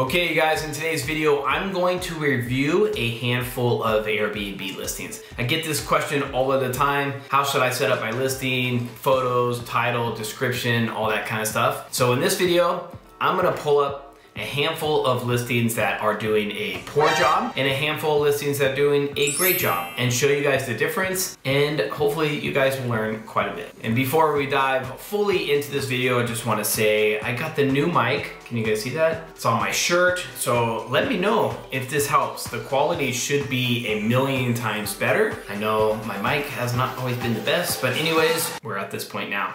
Okay, you guys, in today's video, I'm going to review a handful of Airbnb listings. I get this question all of the time. How should I set up my listing? Photos, title, description, all that kind of stuff. So in this video, I'm gonna pull up a handful of listings that are doing a poor job and a handful of listings that are doing a great job and show you guys the difference and hopefully you guys will learn quite a bit. And before we dive fully into this video, I just wanna say I got the new mic. Can you guys see that? It's on my shirt. So let me know if this helps. The quality should be a million times better. I know my mic has not always been the best, but anyways, we're at this point now.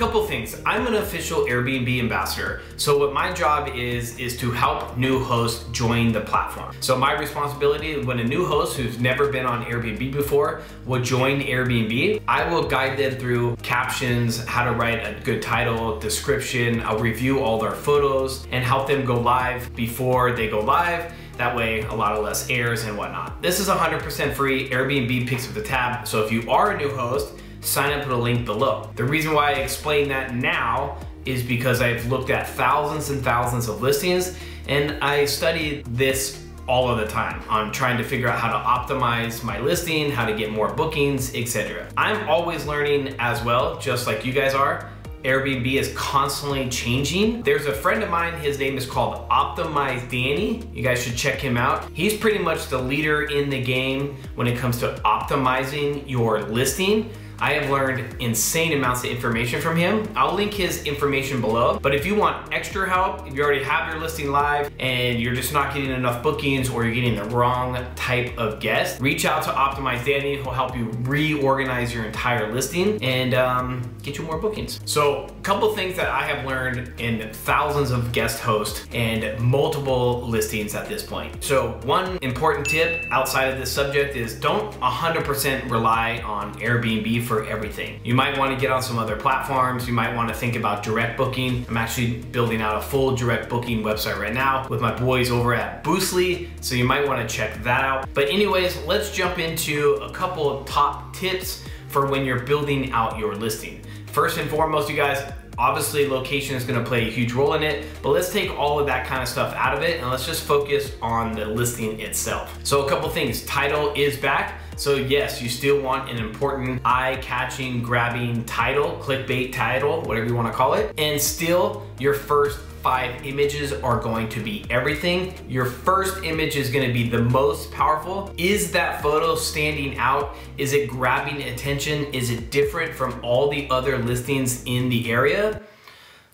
Couple things. I'm an official Airbnb ambassador. So what my job is, is to help new hosts join the platform. So my responsibility when a new host who's never been on Airbnb before will join Airbnb, I will guide them through captions, how to write a good title, description, I'll review all their photos and help them go live before they go live. That way, a lot of less errors and whatnot. This is 100% free. Airbnb picks up the tab. So if you are a new host, sign up with the link below. The reason why I explain that now is because I've looked at thousands and thousands of listings and I study this all of the time on trying to figure out how to optimize my listing, how to get more bookings, etc. I'm always learning as well, just like you guys are. Airbnb is constantly changing. There's a friend of mine, his name is called Optimize Danny. You guys should check him out. He's pretty much the leader in the game when it comes to optimizing your listing. I have learned insane amounts of information from him. I'll link his information below, but if you want extra help, if you already have your listing live and you're just not getting enough bookings or you're getting the wrong type of guest, reach out to Optimize Danny. He'll help you reorganize your entire listing and um, get you more bookings. So a couple things that I have learned in thousands of guest hosts and multiple listings at this point. So one important tip outside of this subject is don't 100% rely on Airbnb for everything. You might want to get on some other platforms. You might want to think about direct booking. I'm actually building out a full direct booking website right now with my boys over at Boostly. So you might want to check that out. But anyways, let's jump into a couple of top tips for when you're building out your listing. First and foremost, you guys, Obviously, location is gonna play a huge role in it, but let's take all of that kind of stuff out of it and let's just focus on the listing itself. So a couple things, title is back. So yes, you still want an important eye-catching, grabbing title, clickbait title, whatever you wanna call it, and still your first five images are going to be everything. Your first image is gonna be the most powerful. Is that photo standing out? Is it grabbing attention? Is it different from all the other listings in the area?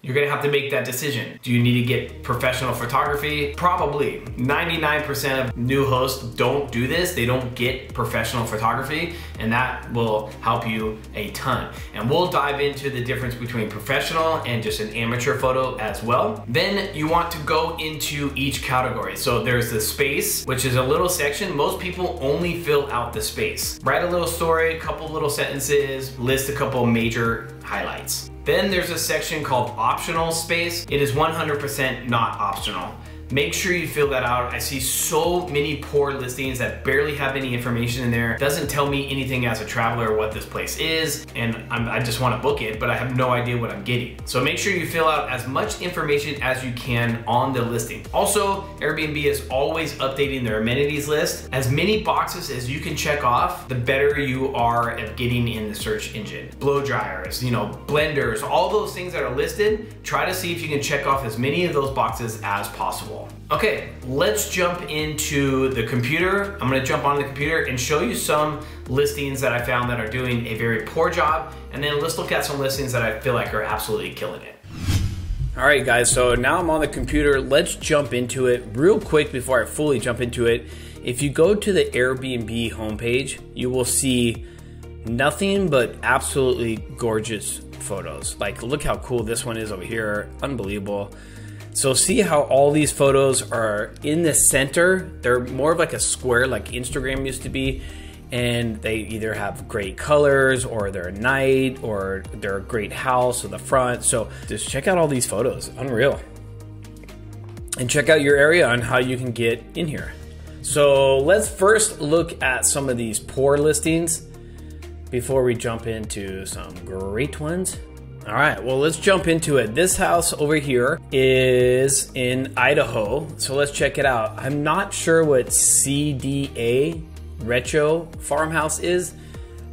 You're gonna have to make that decision. Do you need to get professional photography? Probably. 99% of new hosts don't do this. They don't get professional photography and that will help you a ton. And we'll dive into the difference between professional and just an amateur photo as well. Then you want to go into each category. So there's the space, which is a little section. Most people only fill out the space. Write a little story, a couple little sentences, list a couple major highlights. Then there's a section called optional space. It is 100% not optional. Make sure you fill that out. I see so many poor listings that barely have any information in there. Doesn't tell me anything as a traveler what this place is, and I'm, i just wanna book it, but I have no idea what I'm getting. So make sure you fill out as much information as you can on the listing. Also, Airbnb is always updating their amenities list. As many boxes as you can check off, the better you are at getting in the search engine. Blow dryers, you know, blenders, all those things that are listed, try to see if you can check off as many of those boxes as possible. Okay, let's jump into the computer. I'm gonna jump on the computer and show you some listings that I found that are doing a very poor job, and then let's look at some listings that I feel like are absolutely killing it. All right, guys, so now I'm on the computer. Let's jump into it real quick before I fully jump into it. If you go to the Airbnb homepage, you will see nothing but absolutely gorgeous photos. Like, look how cool this one is over here. Unbelievable. So see how all these photos are in the center. They're more of like a square like Instagram used to be. And they either have great colors or they're night or they're a great house or the front. So just check out all these photos. Unreal. And check out your area on how you can get in here. So let's first look at some of these poor listings before we jump into some great ones. All right, well, let's jump into it. This house over here is in Idaho, so let's check it out. I'm not sure what CDA retro farmhouse is.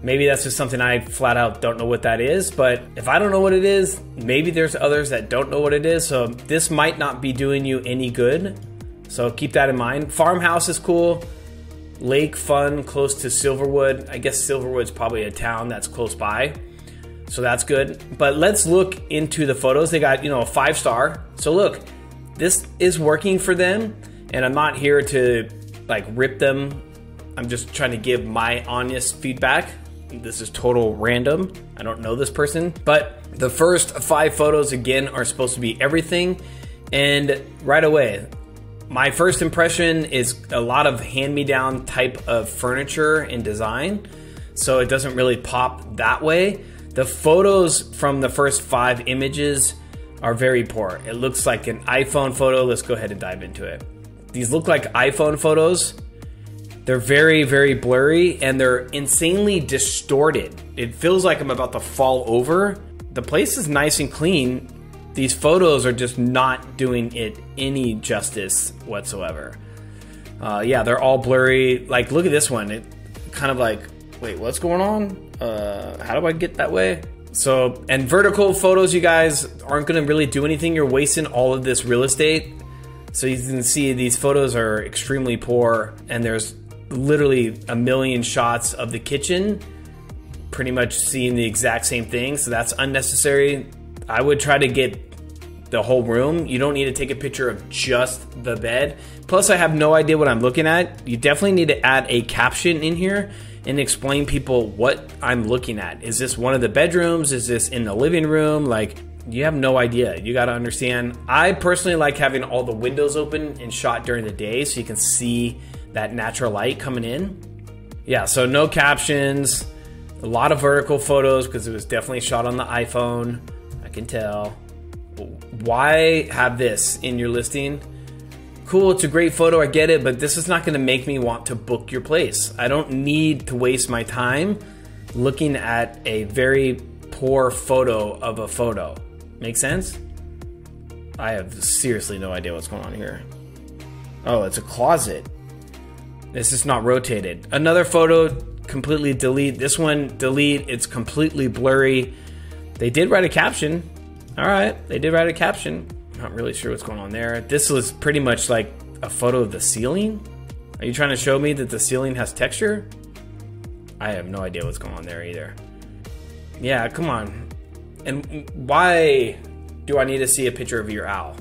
Maybe that's just something I flat out don't know what that is, but if I don't know what it is, maybe there's others that don't know what it is, so this might not be doing you any good. So keep that in mind. Farmhouse is cool. Lake fun, close to Silverwood. I guess Silverwood's probably a town that's close by. So that's good. But let's look into the photos. They got, you know, a five star. So look, this is working for them. And I'm not here to like rip them. I'm just trying to give my honest feedback. This is total random. I don't know this person. But the first five photos, again, are supposed to be everything. And right away, my first impression is a lot of hand me down type of furniture and design. So it doesn't really pop that way. The photos from the first five images are very poor. It looks like an iPhone photo. Let's go ahead and dive into it. These look like iPhone photos. They're very, very blurry and they're insanely distorted. It feels like I'm about to fall over. The place is nice and clean. These photos are just not doing it any justice whatsoever. Uh, yeah, they're all blurry. Like, look at this one. It kind of like, wait, what's going on? Uh, how do I get that way? So, and vertical photos, you guys aren't to really do anything. You're wasting all of this real estate. So you can see these photos are extremely poor, and there's literally a million shots of the kitchen, pretty much seeing the exact same thing. So that's unnecessary. I would try to get the whole room. You don't need to take a picture of just the bed. Plus, I have no idea what I'm looking at. You definitely need to add a caption in here and explain people what I'm looking at. Is this one of the bedrooms? Is this in the living room? Like, you have no idea. You got to understand. I personally like having all the windows open and shot during the day so you can see that natural light coming in. Yeah, so no captions, a lot of vertical photos because it was definitely shot on the iPhone. I can tell. Why have this in your listing? Cool, it's a great photo, I get it, but this is not gonna make me want to book your place. I don't need to waste my time looking at a very poor photo of a photo. Make sense? I have seriously no idea what's going on here. Oh, it's a closet. This is not rotated. Another photo, completely delete. This one, delete. It's completely blurry. They did write a caption. All right, they did write a caption. Not really sure what's going on there. This was pretty much like a photo of the ceiling. Are you trying to show me that the ceiling has texture? I have no idea what's going on there either. Yeah, come on. And why do I need to see a picture of your owl?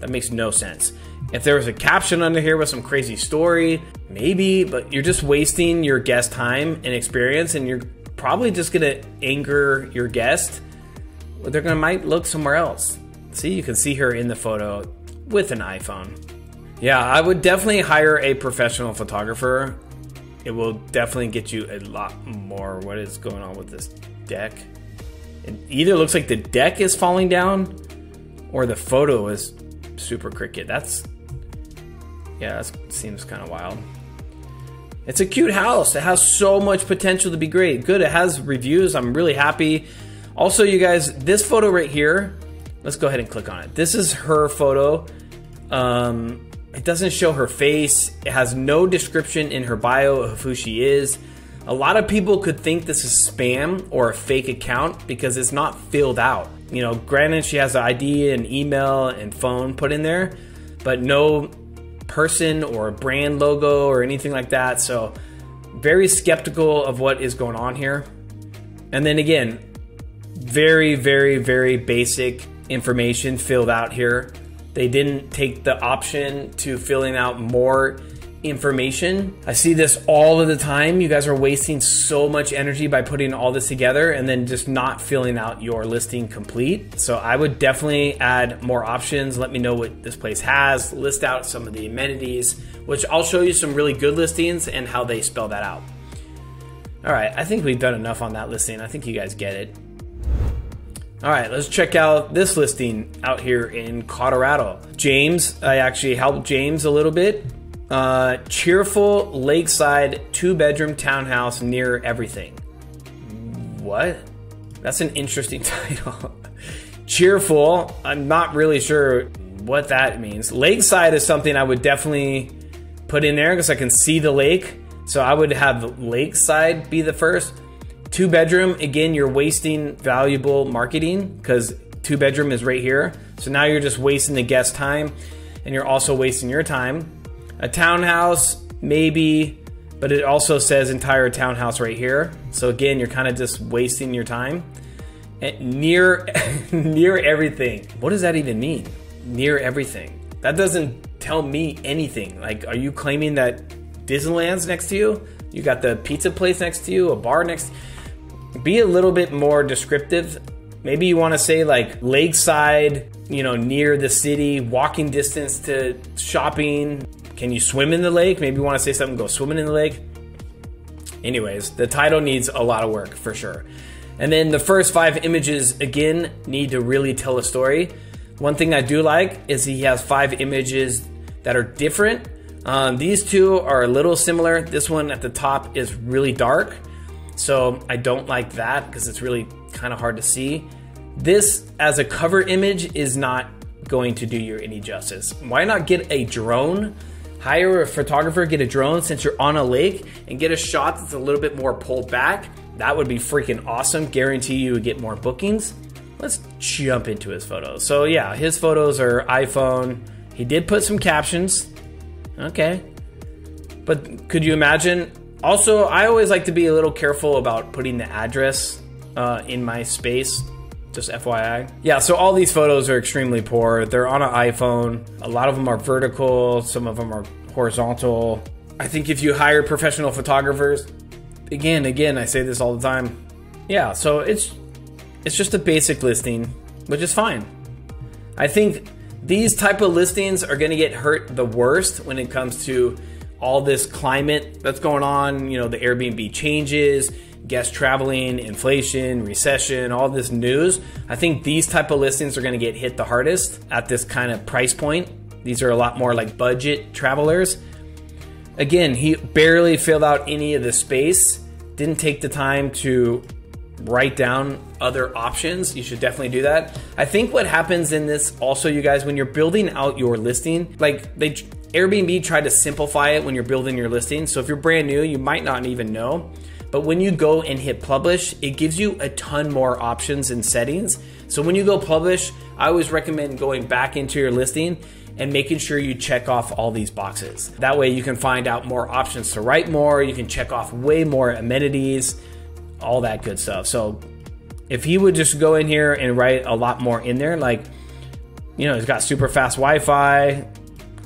That makes no sense. If there was a caption under here with some crazy story, maybe, but you're just wasting your guest time and experience and you're probably just gonna anger your guest. They're gonna might look somewhere else. See, you can see her in the photo with an iPhone. Yeah, I would definitely hire a professional photographer. It will definitely get you a lot more. What is going on with this deck? It either looks like the deck is falling down or the photo is super cricket. That's, yeah, that seems kind of wild. It's a cute house. It has so much potential to be great. Good, it has reviews. I'm really happy. Also, you guys, this photo right here, Let's go ahead and click on it. This is her photo. Um, it doesn't show her face. It has no description in her bio of who she is. A lot of people could think this is spam or a fake account because it's not filled out. You know, granted, she has an ID and email and phone put in there, but no person or brand logo or anything like that. So, very skeptical of what is going on here. And then again, very, very, very basic information filled out here. They didn't take the option to filling out more information. I see this all of the time. You guys are wasting so much energy by putting all this together and then just not filling out your listing complete. So I would definitely add more options. Let me know what this place has, list out some of the amenities, which I'll show you some really good listings and how they spell that out. All right, I think we've done enough on that listing. I think you guys get it. All right, let's check out this listing out here in Colorado. James, I actually helped James a little bit. Uh, cheerful lakeside two bedroom townhouse near everything. What? That's an interesting title. cheerful. I'm not really sure what that means. Lakeside is something I would definitely put in there because I can see the lake. So I would have lakeside be the first. Two bedroom, again, you're wasting valuable marketing because two bedroom is right here. So now you're just wasting the guest time and you're also wasting your time. A townhouse, maybe, but it also says entire townhouse right here. So again, you're kind of just wasting your time. And near near everything. What does that even mean? Near everything. That doesn't tell me anything. Like, are you claiming that Disneyland's next to you? You got the pizza place next to you, a bar next be a little bit more descriptive. Maybe you want to say like lakeside, you know, near the city, walking distance to shopping. Can you swim in the lake? Maybe you want to say something, go swimming in the lake. Anyways, the title needs a lot of work for sure. And then the first five images, again, need to really tell a story. One thing I do like is he has five images that are different. Um, these two are a little similar. This one at the top is really dark. So I don't like that because it's really kind of hard to see. This as a cover image is not going to do you any justice. Why not get a drone? Hire a photographer, get a drone since you're on a lake and get a shot that's a little bit more pulled back. That would be freaking awesome. Guarantee you would get more bookings. Let's jump into his photos. So yeah, his photos are iPhone. He did put some captions. Okay. But could you imagine also, I always like to be a little careful about putting the address uh, in my space. Just FYI. Yeah, so all these photos are extremely poor. They're on an iPhone. A lot of them are vertical, some of them are horizontal. I think if you hire professional photographers, again, again, I say this all the time. Yeah, so it's it's just a basic listing, which is fine. I think these type of listings are going to get hurt the worst when it comes to all this climate that's going on, you know, the Airbnb changes, guest traveling, inflation, recession, all this news, I think these type of listings are going to get hit the hardest at this kind of price point. These are a lot more like budget travelers. Again, he barely filled out any of the space, didn't take the time to write down other options. You should definitely do that. I think what happens in this also, you guys, when you're building out your listing, like they Airbnb tried to simplify it when you're building your listing. So if you're brand new, you might not even know. But when you go and hit publish, it gives you a ton more options and settings. So when you go publish, I always recommend going back into your listing and making sure you check off all these boxes. That way you can find out more options to write more, you can check off way more amenities, all that good stuff. So if he would just go in here and write a lot more in there, like, you know, he's got super fast Wi Fi,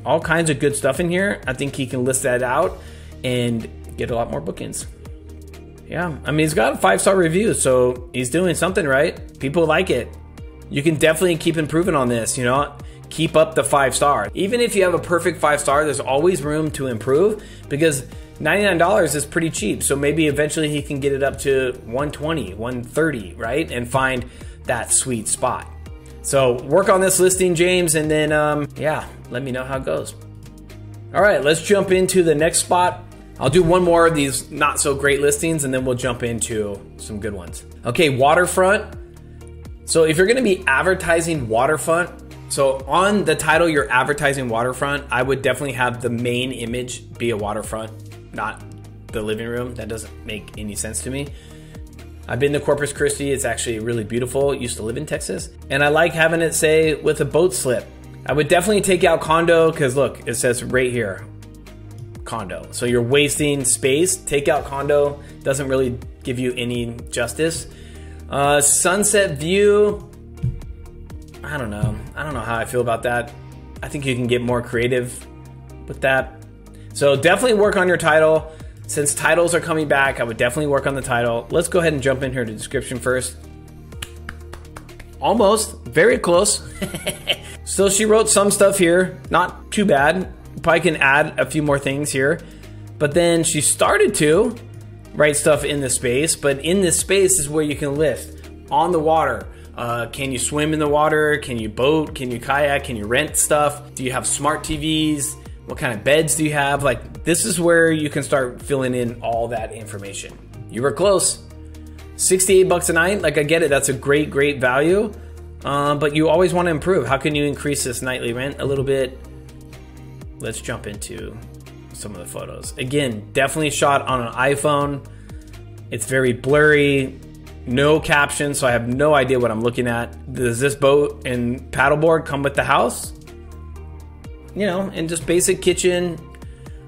all kinds of good stuff in here. I think he can list that out and get a lot more bookings. Yeah, I mean, he's got a five star review, so he's doing something right. People like it. You can definitely keep improving on this, you know, keep up the five star. Even if you have a perfect five star, there's always room to improve because $99 is pretty cheap. So maybe eventually he can get it up to 120, 130, right? And find that sweet spot. So work on this listing, James, and then um, yeah, let me know how it goes. All right, let's jump into the next spot. I'll do one more of these not so great listings, and then we'll jump into some good ones. Okay, waterfront. So if you're to be advertising waterfront, so on the title you're advertising waterfront, I would definitely have the main image be a waterfront, not the living room. That doesn't make any sense to me. I've been to Corpus Christi. It's actually really beautiful. Used to live in Texas. And I like having it say with a boat slip. I would definitely take out condo because look, it says right here, condo. So you're wasting space. Take out condo. Doesn't really give you any justice. Uh, sunset view. I don't know. I don't know how I feel about that. I think you can get more creative with that. So definitely work on your title. Since titles are coming back, I would definitely work on the title. Let's go ahead and jump in here to description first. Almost, very close. Still, she wrote some stuff here, not too bad. Probably can add a few more things here. But then she started to write stuff in the space, but in this space is where you can list on the water. Uh, can you swim in the water? Can you boat? Can you kayak? Can you rent stuff? Do you have smart TVs? What kind of beds do you have? Like, this is where you can start filling in all that information. You were close. 68 bucks a night. Like, I get it. That's a great, great value. Um, but you always want to improve. How can you increase this nightly rent a little bit? Let's jump into some of the photos. Again, definitely shot on an iPhone. It's very blurry, no caption, so I have no idea what I'm looking at. Does this boat and paddleboard come with the house? You know, and just basic kitchen.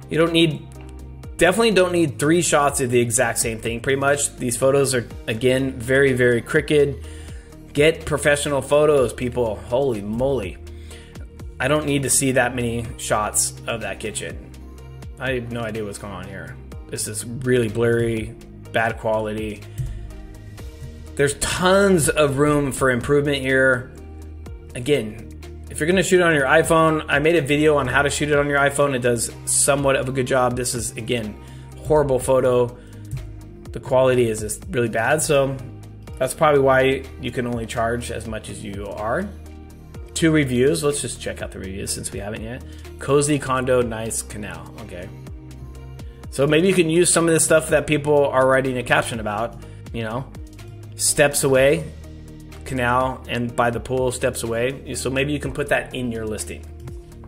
You don't need, definitely don't need three shots of the exact same thing, pretty much. These photos are, again, very, very crooked. Get professional photos, people. Holy moly. I don't need to see that many shots of that kitchen. I have no idea what's going on here. This is really blurry, bad quality. There's tons of room for improvement here. Again, if you're gonna shoot it on your iPhone, I made a video on how to shoot it on your iPhone. It does somewhat of a good job. This is, again, horrible photo. The quality is just really bad, so that's probably why you can only charge as much as you are. Two reviews. Let's just check out the reviews since we haven't yet. Cozy condo, nice canal. Okay. So maybe you can use some of the stuff that people are writing a caption about. You know, steps away, canal, and by the pool, steps away. So maybe you can put that in your listing.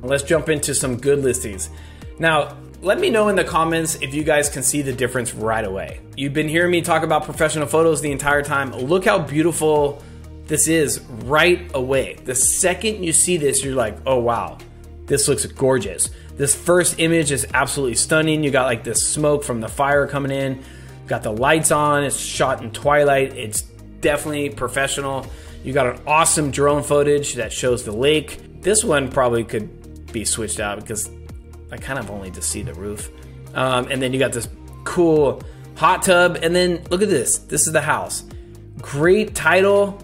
Let's jump into some good listings. Now, let me know in the comments if you guys can see the difference right away. You've been hearing me talk about professional photos the entire time. Look how beautiful this is right away. The second you see this, you're like, oh wow, this looks gorgeous. This first image is absolutely stunning. You got like this smoke from the fire coming in. Got the lights on. It's shot in twilight. It's definitely professional. You got an awesome drone footage that shows the lake. This one probably could be switched out because I kind of only just see the roof. Um, and then you got this cool hot tub. And then look at this. This is the house. Great title.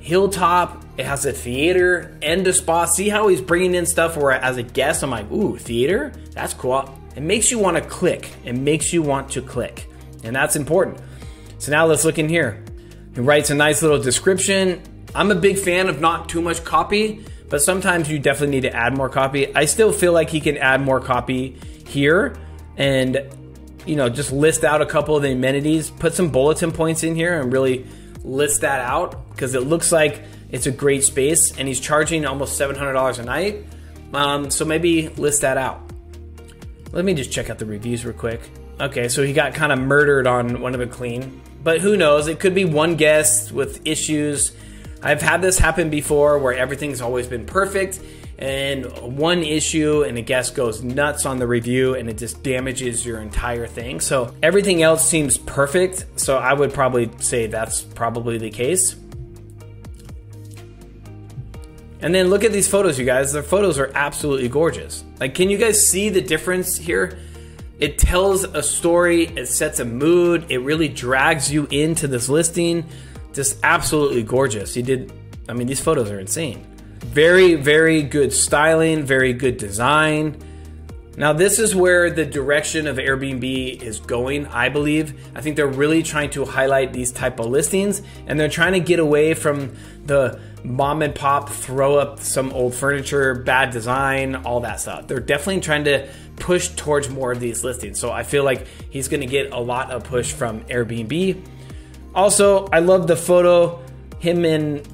Hilltop. It has a theater and a spa. See how he's bringing in stuff where as a guest, I'm like, ooh, theater? That's cool. It makes you want to click. It makes you want to click. And that's important. So now let's look in here. He writes a nice little description. I'm a big fan of not too much copy but sometimes you definitely need to add more copy. I still feel like he can add more copy here and you know, just list out a couple of the amenities, put some bulletin points in here and really list that out because it looks like it's a great space and he's charging almost $700 a night. Um, so maybe list that out. Let me just check out the reviews real quick. Okay, so he got kind of murdered on one of the clean, but who knows? It could be one guest with issues I've had this happen before where everything's always been perfect and one issue and a guest goes nuts on the review and it just damages your entire thing. So everything else seems perfect. So I would probably say that's probably the case. And then look at these photos, you guys. The photos are absolutely gorgeous. Like, can you guys see the difference here? It tells a story, it sets a mood, it really drags you into this listing just absolutely gorgeous. He did, I mean, these photos are insane. Very, very good styling, very good design. Now, this is where the direction of Airbnb is going, I believe. I think they're really trying to highlight these type of listings and they're trying to get away from the mom and pop throw up some old furniture, bad design, all that stuff. They're definitely trying to push towards more of these listings. So I feel like he's going to get a lot of push from Airbnb. Also, I love the photo, him and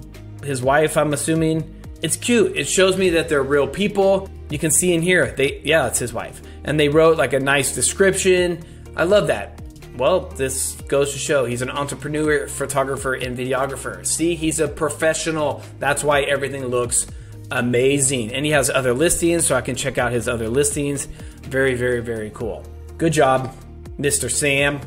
his wife, I'm assuming. It's cute. It shows me that they're real people. You can see in here, they yeah, it's his wife. And they wrote like a nice description. I love that. Well, this goes to show he's an entrepreneur, photographer, and videographer. See, he's a professional. That's why everything looks amazing. And he has other listings, so I can check out his other listings. Very, very, very cool. Good job, Mr. Sam.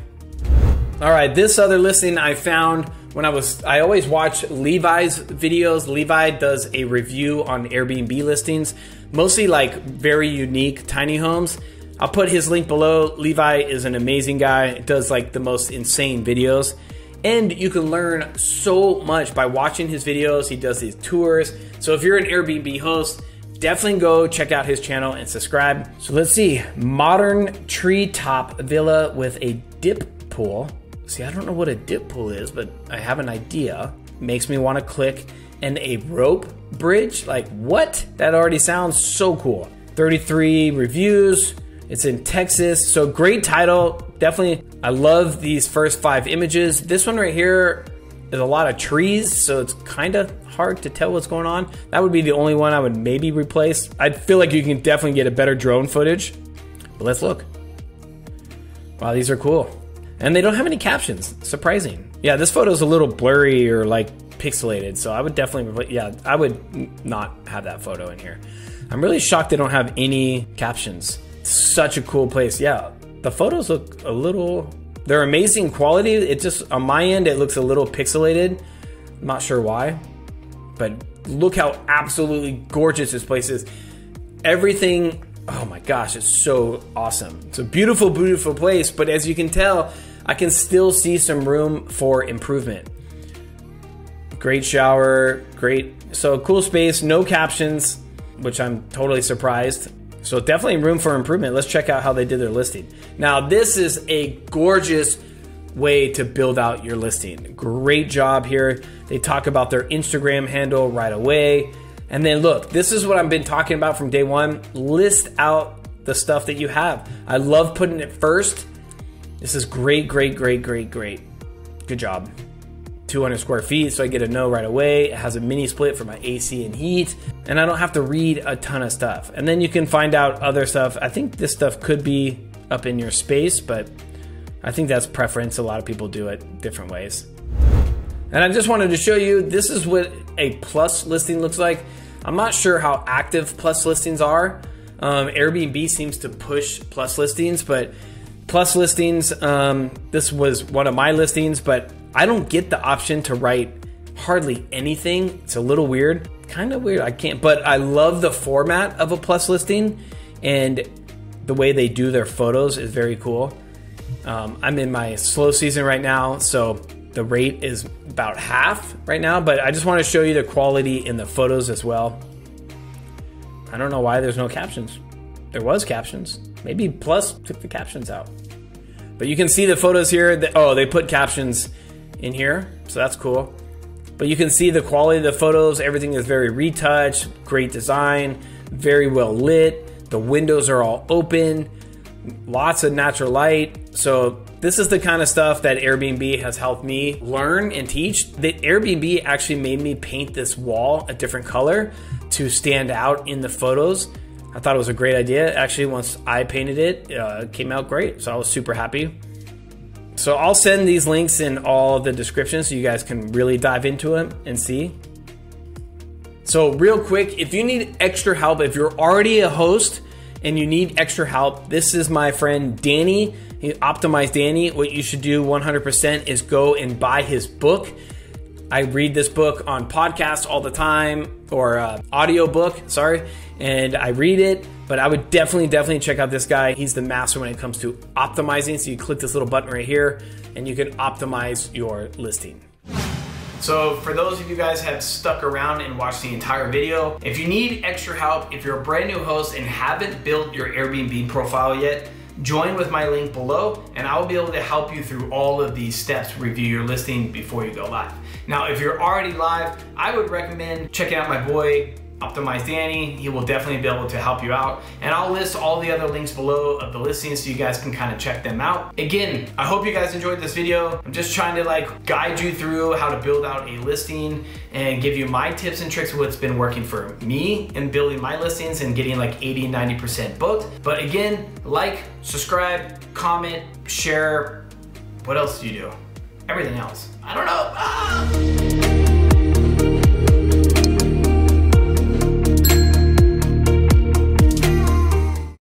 All right, this other listing I found when I was, I always watch Levi's videos. Levi does a review on Airbnb listings, mostly like very unique tiny homes. I'll put his link below. Levi is an amazing guy, does like the most insane videos. And you can learn so much by watching his videos. He does these tours. So if you're an Airbnb host, definitely go check out his channel and subscribe. So let's see, modern treetop villa with a dip pool See, I don't know what a dip pool is, but I have an idea. Makes me want to click. And a rope bridge? Like, what? That already sounds so cool. 33 reviews. It's in Texas. So great title. Definitely, I love these first five images. This one right here is a lot of trees, so it's kind of hard to tell what's going on. That would be the only one I would maybe replace. I feel like you can definitely get a better drone footage. But let's look. Wow, these are cool. And they don't have any captions. Surprising. Yeah, this photo is a little blurry or like pixelated, so I would definitely, yeah, I would not have that photo in here. I'm really shocked they don't have any captions. Such a cool place. Yeah, the photos look a little, they're amazing quality. It just, on my end, it looks a little pixelated. I'm not sure why, but look how absolutely gorgeous this place is. Everything oh my gosh, it's so awesome. It's a beautiful, beautiful place, but as you can tell, I can still see some room for improvement. Great shower, great, so cool space, no captions, which I'm totally surprised. So definitely room for improvement. Let's check out how they did their listing. Now, this is a gorgeous way to build out your listing. Great job here. They talk about their Instagram handle right away. And then look, this is what I've been talking about from day one. List out the stuff that you have. I love putting it first. This is great, great, great, great, great. Good job. 200 square feet, so I get a no right away. It has a mini split for my AC and heat, and I don't have to read a ton of stuff. And then you can find out other stuff. I think this stuff could be up in your space, but I think that's preference. A lot of people do it different ways. And I just wanted to show you, this is what a plus listing looks like. I'm not sure how active plus listings are. Um, Airbnb seems to push plus listings, but plus listings, um, this was one of my listings, but I don't get the option to write hardly anything. It's a little weird, kind of weird. I can't, but I love the format of a plus listing and the way they do their photos is very cool. Um, I'm in my slow season right now, so the rate is about half right now, but I just want to show you the quality in the photos as well. I don't know why there's no captions. There was captions. Maybe Plus took the captions out. But you can see the photos here. That, oh, they put captions in here, so that's cool. But you can see the quality of the photos. Everything is very retouched, great design, very well lit. The windows are all open, lots of natural light. So this is the kind of stuff that Airbnb has helped me learn and teach. The Airbnb actually made me paint this wall a different color to stand out in the photos. I thought it was a great idea. Actually, once I painted it, uh, it came out great. So I was super happy. So I'll send these links in all the descriptions so you guys can really dive into them and see. So real quick, if you need extra help, if you're already a host and you need extra help, this is my friend Danny Optimize Danny, what you should do 100% is go and buy his book. I read this book on podcasts all the time, or uh, audio book, sorry, and I read it. But I would definitely, definitely check out this guy. He's the master when it comes to optimizing. So you click this little button right here, and you can optimize your listing. So for those of you guys have stuck around and watched the entire video, if you need extra help, if you're a brand new host and haven't built your Airbnb profile yet, Join with my link below and I'll be able to help you through all of these steps review your listing before you go live. Now, if you're already live, I would recommend checking out my boy, Optimize Danny. He will definitely be able to help you out. And I'll list all the other links below of the listings so you guys can kind of check them out. Again, I hope you guys enjoyed this video. I'm just trying to like guide you through how to build out a listing and give you my tips and tricks of what's been working for me in building my listings and getting like 80, 90% booked. But again, like, subscribe, comment, share. What else do you do? Everything else. I don't know. Ah!